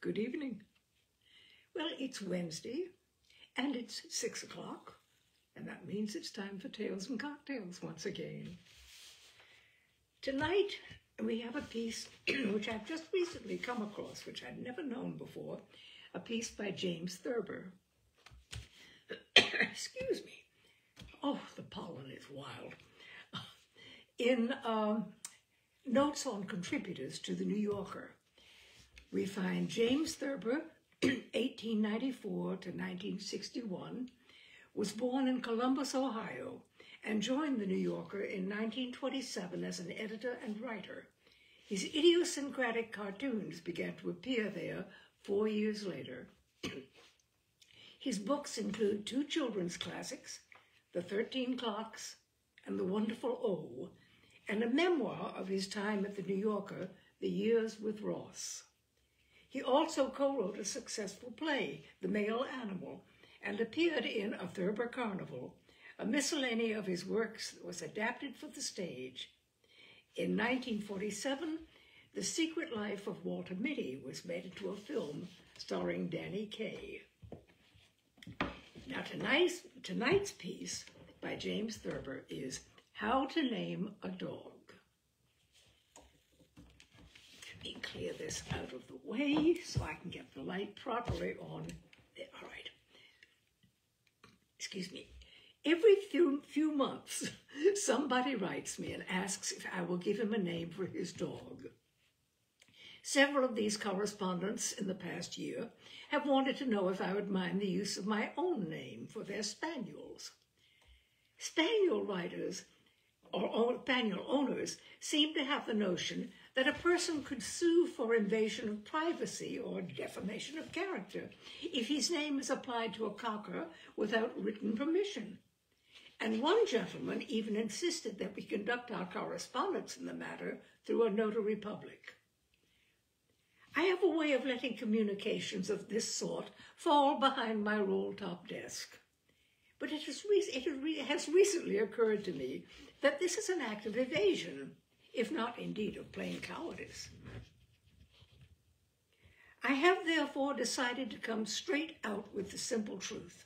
Good evening. Well, it's Wednesday and it's six o'clock, and that means it's time for Tales and Cocktails once again. Tonight, we have a piece which I've just recently come across, which I'd never known before, a piece by James Thurber. Excuse me. Oh, the pollen is wild. In um, Notes on Contributors to the New Yorker, we find James Thurber, 1894 to 1961, was born in Columbus, Ohio, and joined the New Yorker in 1927 as an editor and writer. His idiosyncratic cartoons began to appear there four years later. His books include two children's classics, The Thirteen Clocks and The Wonderful O, and a memoir of his time at the New Yorker, The Years with Ross. He also co-wrote a successful play, The Male Animal, and appeared in A Thurber Carnival, a miscellany of his works that was adapted for the stage. In 1947, The Secret Life of Walter Mitty was made into a film starring Danny Kaye. Now tonight's, tonight's piece by James Thurber is How to Name a Dog. Let me clear this out of the way so I can get the light properly on. All right. Excuse me. Every few, few months, somebody writes me and asks if I will give him a name for his dog. Several of these correspondents in the past year have wanted to know if I would mind the use of my own name for their spaniels. Spaniel writers or spaniel owners seem to have the notion that a person could sue for invasion of privacy or defamation of character if his name is applied to a cocker without written permission. And one gentleman even insisted that we conduct our correspondence in the matter through a notary public. I have a way of letting communications of this sort fall behind my roll-top desk. But it has, it has recently occurred to me that this is an act of evasion, if not indeed of plain cowardice. I have therefore decided to come straight out with the simple truth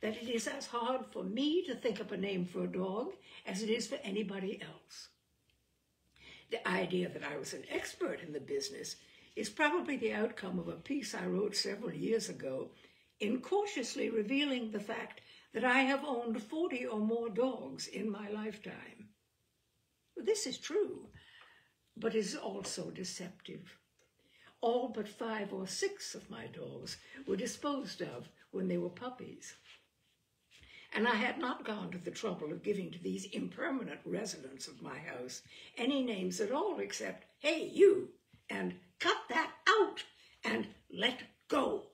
that it is as hard for me to think up a name for a dog as it is for anybody else. The idea that I was an expert in the business is probably the outcome of a piece I wrote several years ago incautiously revealing the fact that I have owned 40 or more dogs in my lifetime. This is true, but is also deceptive. All but five or six of my dogs were disposed of when they were puppies. And I had not gone to the trouble of giving to these impermanent residents of my house any names at all except, hey, you, and cut that out, and let go.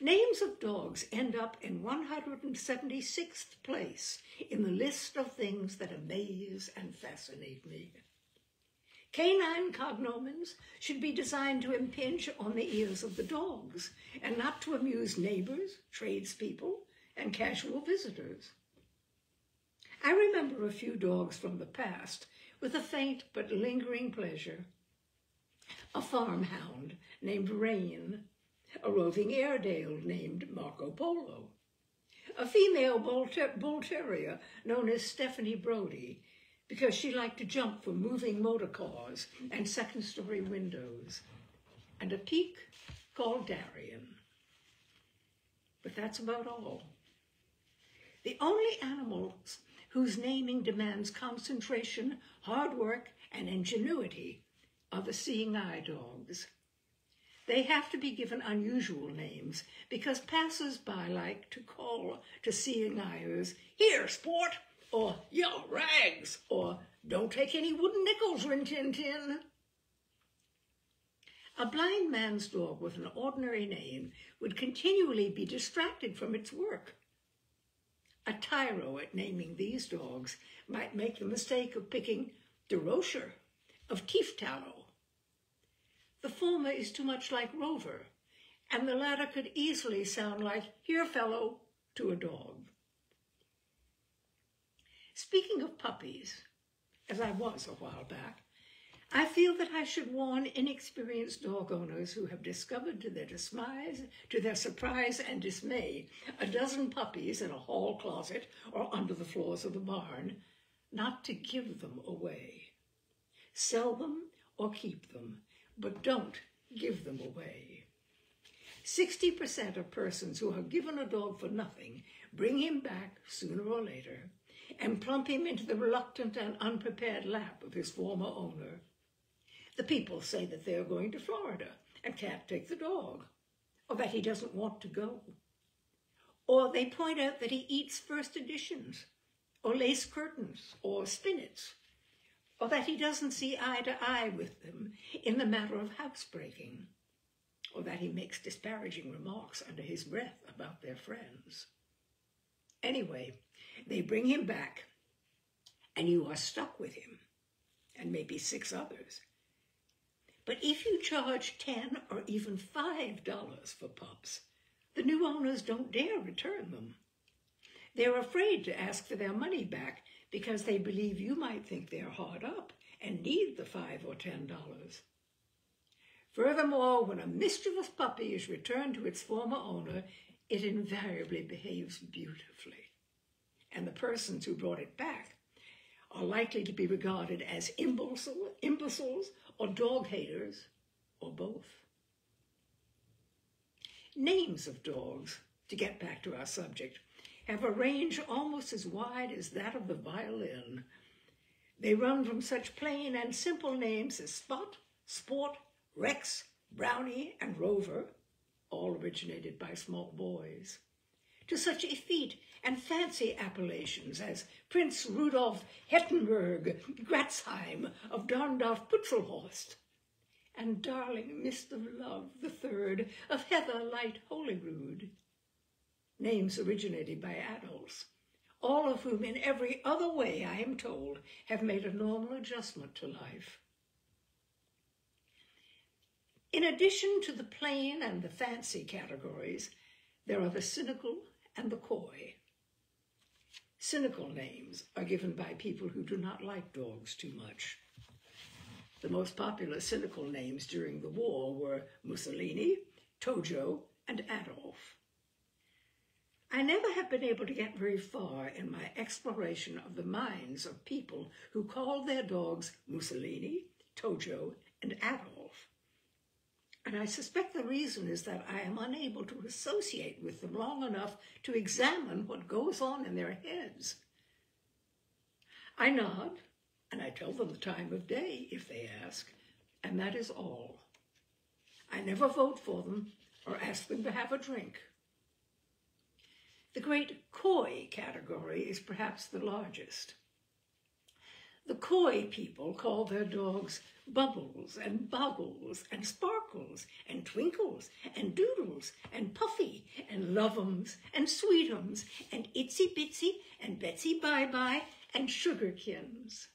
Names of dogs end up in 176th place in the list of things that amaze and fascinate me. Canine cognomens should be designed to impinge on the ears of the dogs and not to amuse neighbors, tradespeople, and casual visitors. I remember a few dogs from the past with a faint but lingering pleasure. A farmhound named Rain, a roving Airedale named Marco Polo, a female bull, ter bull terrier known as Stephanie Brody because she liked to jump from moving motor cars and second-story windows, and a Peke called Darien. But that's about all. The only animals whose naming demands concentration, hard work, and ingenuity are the seeing eye dogs. They have to be given unusual names because passers-by like to call to seeing eyers, here, sport, or yo, rags, or don't take any wooden nickels, Rin Tin Tin. A blind man's dog with an ordinary name would continually be distracted from its work. A tyro at naming these dogs might make the mistake of picking Durocher of Teeth the former is too much like Rover, and the latter could easily sound like here fellow to a dog. Speaking of puppies, as I was a while back, I feel that I should warn inexperienced dog owners who have discovered to their dismise, to their surprise and dismay, a dozen puppies in a hall closet or under the floors of the barn, not to give them away. Sell them or keep them, but don't give them away. 60% of persons who have given a dog for nothing bring him back sooner or later and plump him into the reluctant and unprepared lap of his former owner. The people say that they are going to Florida and can't take the dog, or that he doesn't want to go. Or they point out that he eats first editions, or lace curtains, or spinets, or that he doesn't see eye to eye with them in the matter of housebreaking, or that he makes disparaging remarks under his breath about their friends. Anyway, they bring him back, and you are stuck with him, and maybe six others. But if you charge 10 or even $5 for pups, the new owners don't dare return them. They're afraid to ask for their money back because they believe you might think they're hard up and need the five or ten dollars. Furthermore, when a mischievous puppy is returned to its former owner, it invariably behaves beautifully. And the persons who brought it back are likely to be regarded as imbecile, imbeciles or dog haters or both. Names of dogs, to get back to our subject, have a range almost as wide as that of the violin. They run from such plain and simple names as Spot, Sport, Rex, Brownie, and Rover, all originated by small boys, to such effete and fancy appellations as Prince Rudolf Hettenberg Gratzheim of Dorndorf Putzelhorst, and darling Mist of Love the Third of Heather Light Holyrood names originated by adults, all of whom in every other way, I am told, have made a normal adjustment to life. In addition to the plain and the fancy categories, there are the cynical and the coy. Cynical names are given by people who do not like dogs too much. The most popular cynical names during the war were Mussolini, Tojo, and Adolf. I never have been able to get very far in my exploration of the minds of people who call their dogs Mussolini, Tojo, and Adolf. And I suspect the reason is that I am unable to associate with them long enough to examine what goes on in their heads. I nod, and I tell them the time of day if they ask, and that is all. I never vote for them or ask them to have a drink. The great coy category is perhaps the largest. The coy people call their dogs Bubbles and Boggles and Sparkles and Twinkles and Doodles and Puffy and love'ums and sweetums and Itsy Bitsy and Betsy Bye Bye and Sugarkins.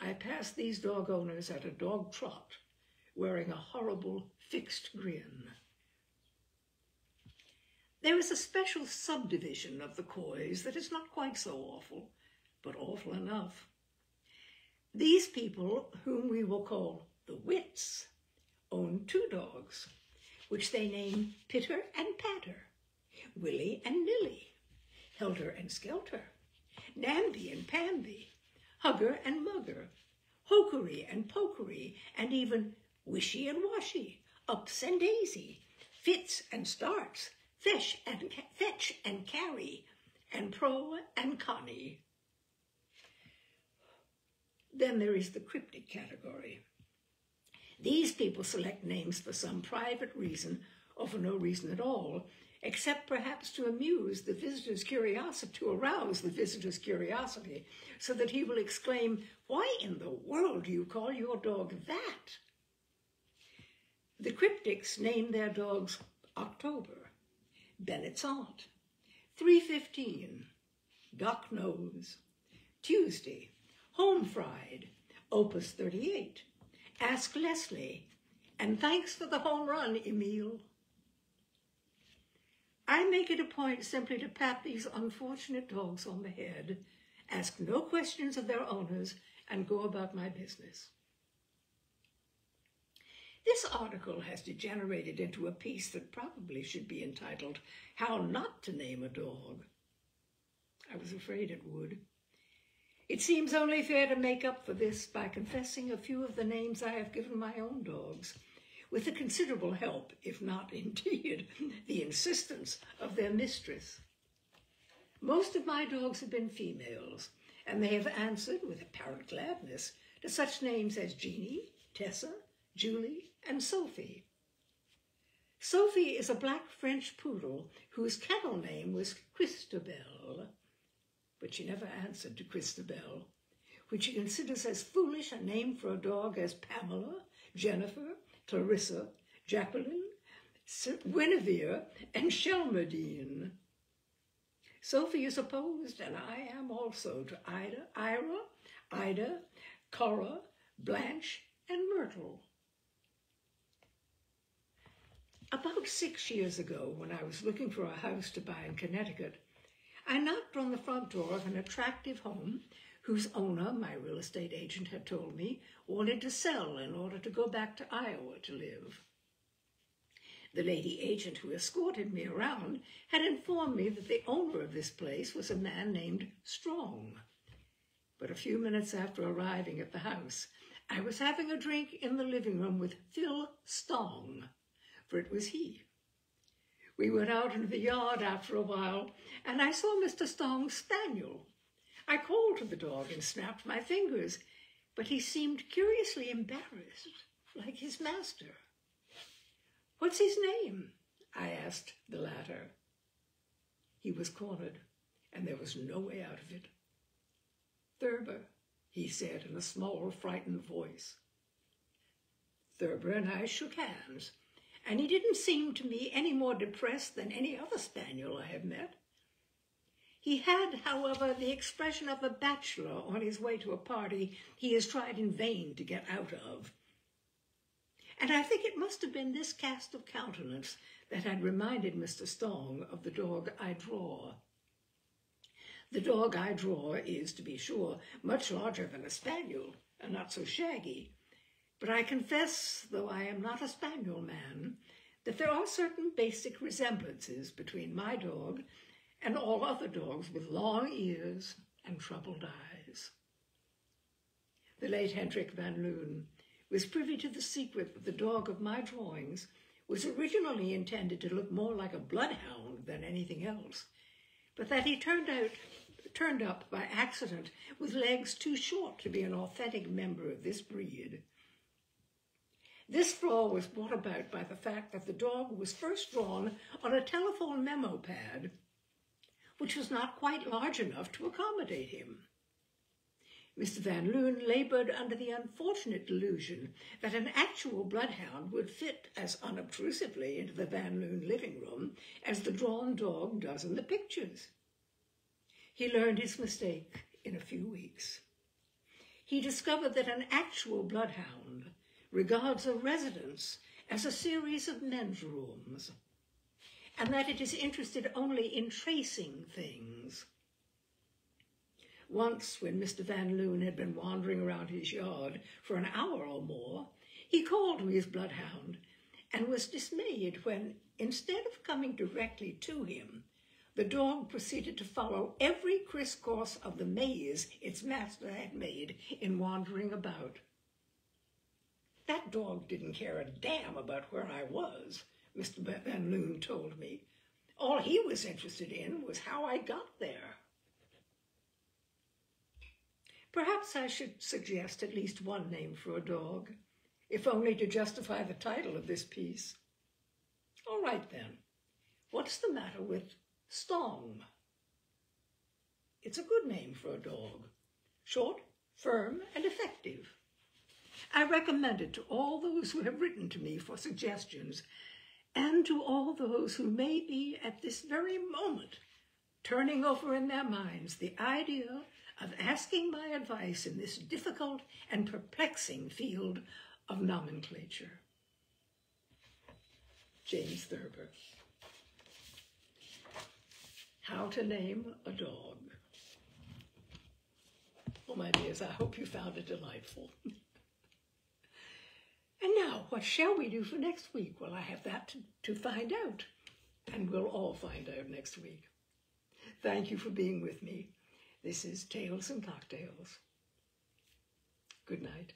I pass these dog owners at a dog trot, wearing a horrible fixed grin. There is a special subdivision of the coys that is not quite so awful, but awful enough. These people, whom we will call the wits, own two dogs, which they name Pitter and Patter, Willie and Nilly, Helter and Skelter, Namby and Pamby, Hugger and Mugger, Hokery and Pokery, and even Wishy and Washy, Ups and Daisy, Fits and Starts, Fetch and, fetch and carry, and pro and conny. Then there is the cryptic category. These people select names for some private reason or for no reason at all, except perhaps to amuse the visitor's curiosity, to arouse the visitor's curiosity, so that he will exclaim, Why in the world do you call your dog that? The cryptics name their dogs October, Bennett's Aunt. 315, Duck Nose. Tuesday, Home Fried, Opus 38. Ask Leslie. And thanks for the home run, Emil. I make it a point simply to pat these unfortunate dogs on the head, ask no questions of their owners, and go about my business. This article has degenerated into a piece that probably should be entitled, How Not to Name a Dog. I was afraid it would. It seems only fair to make up for this by confessing a few of the names I have given my own dogs, with the considerable help, if not indeed the insistence, of their mistress. Most of my dogs have been females, and they have answered with apparent gladness to such names as Jeanie, Tessa, Julie, and Sophie. Sophie is a black French poodle whose kennel name was Christabel, but she never answered to Christabel, which she considers as foolish a name for a dog as Pamela, Jennifer, Clarissa, Jacqueline, Guinevere, and Shelmerdine. Sophie is opposed, and I am also, to Ida, Ira, Ida, Cora, Blanche, and Myrtle. About six years ago, when I was looking for a house to buy in Connecticut, I knocked on the front door of an attractive home whose owner, my real estate agent had told me, wanted to sell in order to go back to Iowa to live. The lady agent who escorted me around had informed me that the owner of this place was a man named Strong. But a few minutes after arriving at the house, I was having a drink in the living room with Phil Stong, for it was he. We went out into the yard after a while, and I saw Mr. Stong's spaniel. I called to the dog and snapped my fingers, but he seemed curiously embarrassed, like his master. What's his name? I asked the latter. He was cornered, and there was no way out of it. Thurber, he said in a small, frightened voice. Thurber and I shook hands and he didn't seem to me any more depressed than any other spaniel I have met. He had, however, the expression of a bachelor on his way to a party he has tried in vain to get out of. And I think it must have been this cast of countenance that had reminded Mr. Stong of the dog I draw. The dog I draw is, to be sure, much larger than a spaniel, and not so shaggy, but I confess, though I am not a spaniel man, that there are certain basic resemblances between my dog and all other dogs with long ears and troubled eyes. The late Hendrik van Loon was privy to the secret that the dog of my drawings was originally intended to look more like a bloodhound than anything else, but that he turned out turned up by accident with legs too short to be an authentic member of this breed. This flaw was brought about by the fact that the dog was first drawn on a telephone memo pad, which was not quite large enough to accommodate him. Mr. Van Loon labored under the unfortunate delusion that an actual bloodhound would fit as unobtrusively into the Van Loon living room as the drawn dog does in the pictures. He learned his mistake in a few weeks. He discovered that an actual bloodhound regards a residence as a series of men's rooms, and that it is interested only in tracing things. Once, when Mr. Van Loon had been wandering around his yard for an hour or more, he called to his bloodhound and was dismayed when, instead of coming directly to him, the dog proceeded to follow every crisscross of the maze its master had made in wandering about. That dog didn't care a damn about where I was, Mr. Van Loon told me. All he was interested in was how I got there. Perhaps I should suggest at least one name for a dog, if only to justify the title of this piece. All right then, what's the matter with Stong? It's a good name for a dog. Short, firm, and effective. I recommend it to all those who have written to me for suggestions and to all those who may be at this very moment turning over in their minds the idea of asking my advice in this difficult and perplexing field of nomenclature. James Thurber. How to name a dog. Well, my dears, I hope you found it delightful. now, what shall we do for next week? Well, I have that to, to find out, and we'll all find out next week. Thank you for being with me. This is Tales and Cocktails. Good night.